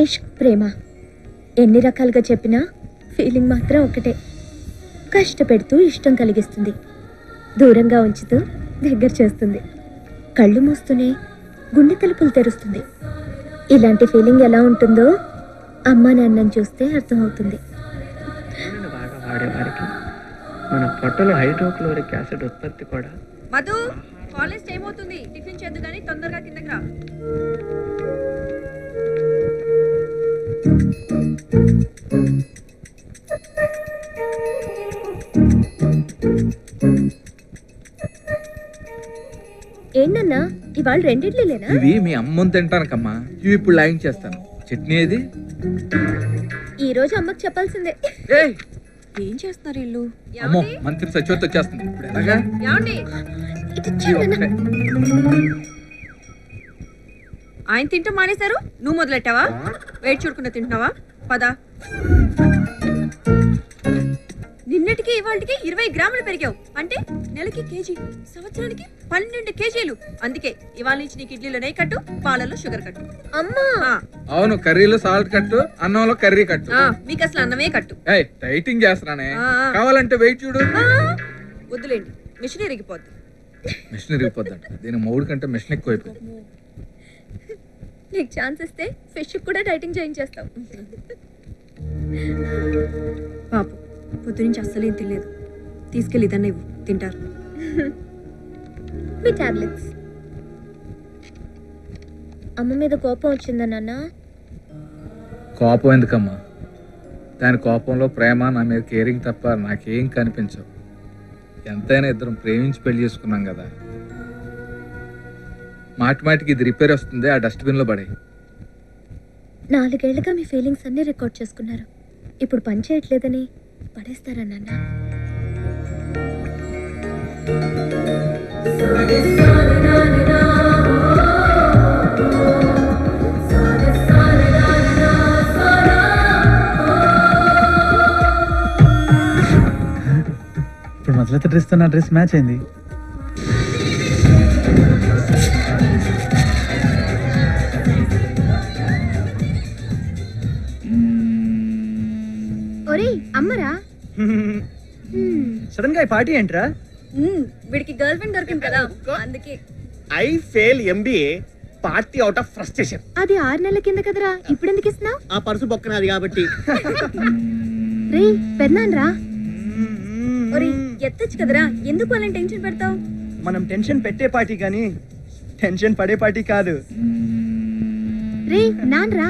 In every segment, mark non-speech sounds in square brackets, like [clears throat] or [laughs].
ఇష్క్ ప్రేమ. ఎన్ని రకాలుగా చెప్పినా ఫీలింగ్ మాత్రం ఒకటే. కష్టపెడుతూ ఇష్టం కలిగిస్తుంది. దూరంగా ఉంచుతూ దగ్గర చేస్తుంది. కళ్ళు మూస్తూనే గుండె తలుపులు తెరుస్తుంది. ఇలాంటి ఫీలింగ్ ఎలా ఉంటుందో అమ్మా నాన్నని చూస్తే అర్థమవుతుంది. నీళ్ళని బాగా వాడేవారికి మన పొట్టలో హైడ్రోక్లోరిక్ యాసిడ్ ఉత్పత్తి కూడా మధు కాలేజ్ టైం అవుతుంది. టిఫిన్ చేద్దు కానీ తొందరగా కిందకి రా. ఏంటన్నా? ఇవాళ రెండిట్లేనా ఇవి మీ అమ్మని తింటానకమ్మా. ఇవి ఇప్పుడు లాగింగ్ చేస్తాను. చట్నీ ఏది? ఈ రోజు అమ్మకి చెప్పాల్సిందే. ఏయ్! ఏం చేస్తున్నారు వీళ్ళు? అమ్మో? మంత్రి సచివత వచ్చేస్తుంది. ఇప్పుడు ఎలాగా? ఇది. ఆయన తింటూ మానేశారు? నువ్వు మొదలెట్టావా? వెయిట్ చూడకుండా తింటున్నావా? పద. నిన్నటికి ఇవాళకి ఇరవై గ్రాములు పెరిగావు. అంటే నెలకి కేజీ సంవత్సరానికి పన్నెండు కేజీలు. అందుకే ఇవాళ నుంచి నీకు ఇడ్లీలో నెయ్యి కట్టు పాలలో షుగర్ కట్టు. అమ్మా! అవును కర్రీలో సాల్ట్ కట్టు అన్నంలో కర్రీ కట్టు. ఆ, మీకు అసలు అన్నమే కట్టు. డైటింగ్ చేస్తున్నానే. కావాలంటే వెయిట్ చూడు. వద్దులేండి. మిషన్ ఇరిగిపోద్ది. మిషన్ ఇరిగిపోద్దంట. దీని మూడు కంటే మిషన్ ఎక్కువ అయిపోయింది నీకు ఛాన్స్ ఇస్తే ఫిష్ కూడా డైటింగ్ చేయించేస్తాం పాపం పొద్దు నుంచి అస్సలు తినలేదు. తీసుకెళ్ళి ఇదన్న ఇవ్వు తింటారు. మీ టాబ్లెట్స్. అమ్మ మీద కోపం వచ్చిందా నాన్న? కోపం ఎందుకమ్మా? దాని కోపంలో ప్రేమ నా మీద కేరింగ్ తప్ప నాకేం కనిపించవు. ఎంతైనా ఇద్దరం ప్రేమించి పెళ్ళి చేసుకున్నాం కదా. మాటి మాటికి ఇది రిపేర్ వస్తుంది ఆ డస్ట్బిన్లో పడే నాలుగేళ్ళుగా మీ ఫీలింగ్స్ అన్ని రికార్డ్ చేసుకున్నారు. ఇప్పుడు పని చేయట్లేదని పడేస్తారా నాన్న? ఇప్పుడు మొదలైతే డ్రెస్తో నా డ్రెస్ మ్యాచ్ అయింది. ఈ పార్టీ ఏంట్రా? వీడికి గర్ల్ ఫ్రెండ్ దొరికింది కదా [laughs] అందుకే. I fail MBA party out of frustration. అది ఆరు నెలల కింద కదరా ఇప్పుడు ఎందుకు ఇస్తున్నావు? ఆ పర్సు బొక్కనది కాబట్టి. [laughs] రే పెద్దనాన్న రా ఎత్తచ్చు కదరా ఎందుకు అలా టెన్షన్ పెడతావు? మనం టెన్షన్ పెట్టే పార్టీ కానీ టెన్షన్ పడే పార్టీ కాదు. రే నాన్న రా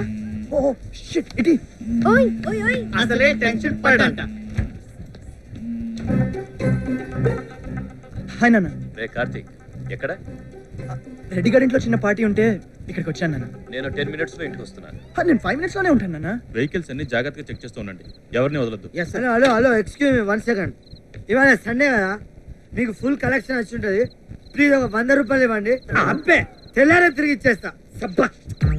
ఓ షిట్ ఇటీ. ఓయ్ ఓయ్ ఓయ్. అసలే టెన్షన్ పడంట హాయ్ నాన్న రే కార్తీక్ ఎక్కడ? రెడ్డి గారి ఇంట్లో చిన్న పార్టీ ఉంటే ఇక్కడికి వచ్చాను నాన్న నేను టెన్ మినిట్స్లో ఇంటికి వస్తున్నాను హా, నేను ఫైవ్ మినిట్స్లోనే ఉంటాను నాన్న వెహికల్స్ అన్ని జాగ్రత్తగా చెక్ చేస్తూ ఉండండి. ఎవరిని వదలొద్దు. Hello hello hello excuse me one second ఇవాళ సండే కదా? మీకు ఫుల్ కలెక్షన్ వచ్చి ఉంటుంది. ప్లీజ్ ఒక వంద రూపాయలు ఇవ్వండి. అబ్బే తెల్లారే తిరిగి ఇచ్చేస్తా. సబ్బా.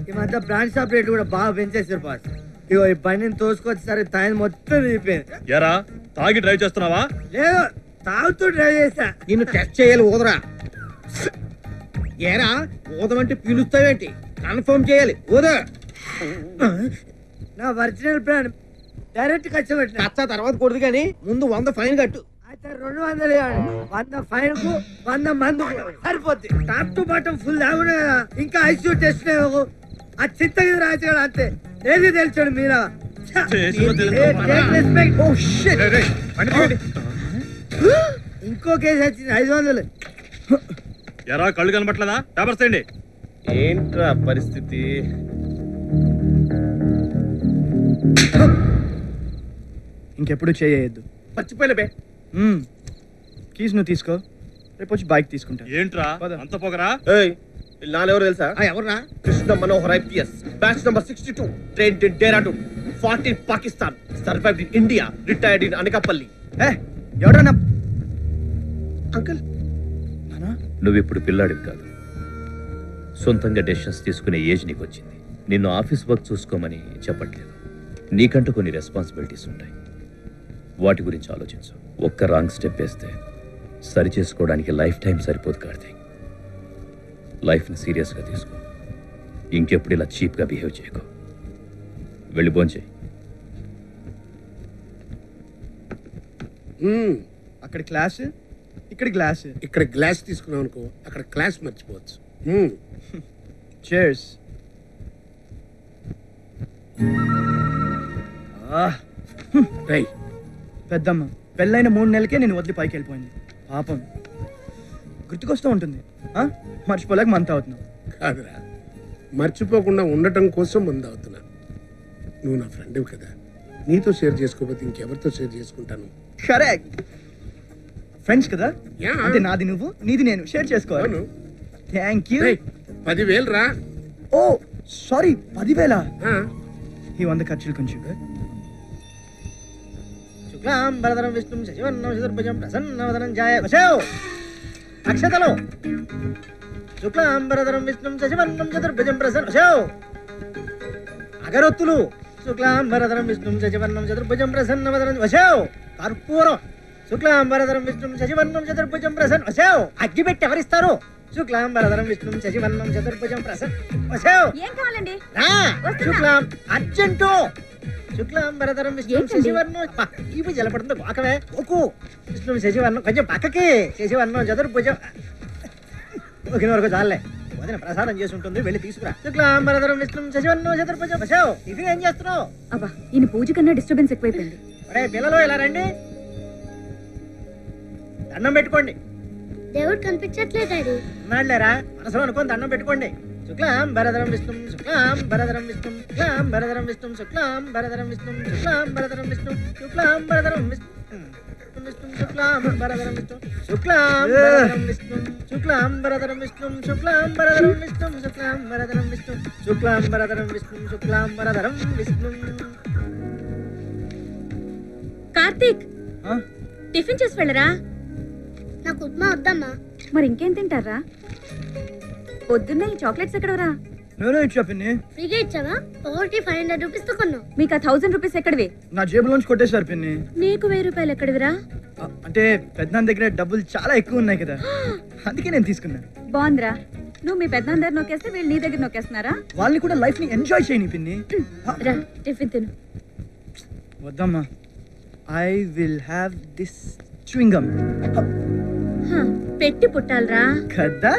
ఈ మధ్య బ్రాండ్ షాప్ రేట్ కూడా బాగా పెంచేసారు బాస్ ఇగో ఈ బండిని తోసుకొచ్చేసరికి టైం మొత్తం దిగిపోయింది ఎరా తాగి డ్రైవ్ చేస్తున్నావా? లేదు. తాగుతూ డ్రైవ్ చేస్తా నిన్ను టెస్ట్ చేయాలి ఊదరా. ఏరా ఊదమంటే పిలుస్తావేంటి? కన్ఫర్మ్ చేయాలి ఊదా. నా ఒరిజినల్ బ్రాండ్. డైరెక్ట్ కచ్చబెట్టిన కచ్చా తర్వాత కొడుదు కానీ ముందు వంద ఫైన్ కట్టు. అయితే రెండు వందలు వంద ఫైన్కు వంద మందు సరిపోద్ది. టాప్ టు బాటం ఫుల్ తాగునే కదా ఇంకా ఐసీయూ టెస్ట్ లేవు ఆ చిత్తగిరి రాజు కదా అంతే. ఏది తెలిసాడు మీరా? తెలుసు. ఓ షిట్ ఇంకో కేసు వచ్చింది ఐదు వందలు. ఎరా కళ్ళు కనబట్లేదా పేపర్స్ తేండి ఏంట్రా పరిస్థితి? ఇంకెప్పుడు చేయొద్దు. మర్చిపోయిన బే. కీస్ నువ్వు తీసుకో. రేపు వచ్చి బైక్ తీసుకుంటా. ఏంట్రా? పద. అంత పొగరా? ఏయ్ తెలుసా? ఎవరా Krishna Manohar IPS batch number sixty two train in Dehradun fought in Pakistan survived in India retired in Anakapalli ఏ ఎవడన్నా అంకుల్. నువ్వు ఇప్పుడు పిల్లాడివి కాదు. సొంతంగా డెసిషన్స్ తీసుకునే ఏజ్ నీకు వచ్చింది నిన్ను ఆఫీస్ వర్క్ చూసుకోమని చెప్పట్లేదు. నీకంటూ కొన్ని రెస్పాన్సిబిలిటీస్ ఉంటాయి. వాటి గురించి ఆలోచించు. ఒక్క రాంగ్ స్టెప్ వేస్తే సరి చేసుకోవడానికి లైఫ్ టైం సరిపోదు కార్తీక్. లైఫ్ని సీరియస్గా తీసుకో. ఇంకెప్పుడు ఇలా చీప్గా బిహేవ్ చేయకు. వెళ్ళి భోంచేయి. అక్కడ క్లాస్? ఇక్కడ గ్లాస్ ఇక్కడ గ్లాస్ తీసుకున్నాం అనుకో అక్కడ క్లాస్ మర్చిపోవచ్చు. చేర్స్ రేయ్. పెద్దమ్మ పెళ్ళైన మూడు నెలలకే నేను వదిలి పైకి వెళ్ళిపోయింది. పాపం. గుర్తుకొస్తూ ఉంటుంది. ఆ? మర్చిపోలేక మంత అవుతున్నావు. కాదురా. మర్చిపోకుండా ఉండటం కోసం ముందు అవుతున్నా. నువ్వు నా ఫ్రెండ్ కదా. నీతో షేర్ చేసుకోకపోతే ఇంకెవరితో షేర్ చేసుకుంటాను? కరెక్ట్ ఫ్రెండ్స్ కదా? యా. అంటే నాది నువ్వు నీది నేను. షేర్ చేసుకోవాలి. అవును. థ్యాంక్ యూ రేయ్, పదివేలు రా. ఓ సారీ పదివేల? ఆ, ఈ వంద ఖర్చులు కొంచెం. శుక్లాం భరతరం విష్ణుం శశివర్ణం చతుర్భుజం ప్రసన్నవదనం జాయ వశేవ్ అక్షతలు. శుక్లాం భరతరం విష్ణుం శశివర్ణం చతుర్భుజం ప్రసన్న వశేవ్ అగరొత్తులు. శుక్లాం భరతరం విష్ణుం శశివర్ణం చతుర్భుజం ప్రసన్నవదనం వశేవ్ కర్పూరం. శుక్లాం భరతరం విష్ణుం శశివర్ణం చతుర్భుజం ప్రసన్న వశేవ్! అగ్గి పెట్టి ఎవరిస్తారు? శుక్లాం భరతరం విష్ణుం శశివర్ణం చతుర్భుజం ప్రసన్న వశేవ్! ఏం కావాలండి? రా! వస్తున్నా. శుక్లాం అర్జెంటు! శుక్లాం భరతరం విష్ణు ఏంటండి? శశివర్ణం ఎలా పడుతుందో గోకవే ఓకు విష్ణు శశివర్ణం కొంచెం పక్కకి. శశివర్ణం చతుర్భుజం ఒకిన వరకు చాలే. వదిన ప్రసాదం చేసి ఉంటుంది వెళ్ళి తీసుకురా. శుక్లాం భరతరం విష్ణు శశివర్ణం చతుర్భుజం వశావు! టిఫిన్ ఏం చేస్తున్నావు? అబ్బా ఈయన పూజ కన్నా డిస్టర్బెన్స్ ఎక్కువైపోయింది. ఒరే పిల్లలు ఇలా రండి. దండం పెట్టుకోండి దేవుడు కనిపించట్లేదు డాడీ ఉన్నాడులేరా మనసులో అనుకొని దండం పెట్టుకోండి శుక్లాం భరధరం విష్ణుం శుక్లాం భరధరం విష్ణుం శుక్లాం భరధరం విష్ణుం శుక్లాం భరధరం విష్ణుం శుక్లాం భరధరం విష్ణుం శుక్లాం భరధరం విష్ణుం శుక్లాం భరధరం విష్ణుం శుక్లాం భరధరం విష్ణుం శుక్లాం భరధరం విష్ణుం శుక్లాం భరధరం విష్ణుం శుక్లాం భరధరం విష్ణుం శుక్లాం భరధరం విష్ణుం శుక్లాం భరధరం విష్ణుం కార్తీక్? టిఫిన్ చేసి వెళ్ళరా నాకు ఉప్మా వద్దమ్మా. మరి ఇంకేం తింటారా? పొద్దున్న ఈ చాక్లెట్స్ ఎక్కడవరా? నేను ఇచ్చా పిన్ని. ఫ్రీగా ఇచ్చావా? ఒకటి ఫైవ్ హండ్రెడ్ రూపీస్తో కొన్నావు. మీకు ఆ థౌసండ్ రూపీస్ ఎక్కడివి? నా జేబులోంచి కొట్టేశారు పిన్ని. నీకు వెయ్యి రూపాయలు ఎక్కడివిరా? ఆ, అంటే పెద్దనాన్న దగ్గర డబ్బులు చాలా ఎక్కువ ఉన్నాయి కదా. [gasps] అందుకే నేను తీసుకున్నాను బాగుందిరా. నువ్వు మీ పెద్ద దగ్గర నొక్కేస్తే వీళ్ళు నీ దగ్గర నొక్కేస్తున్నారా? వాళ్ళని కూడా లైఫ్ని ఎంజాయ్ చేయని పిన్ని. ఆ, [clears throat] రా టిఫిన్ తిను. వద్దమ్మా. I will have this chewing gum హ, పెట్టి పుట్టాలరా. కదా?